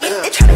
They try to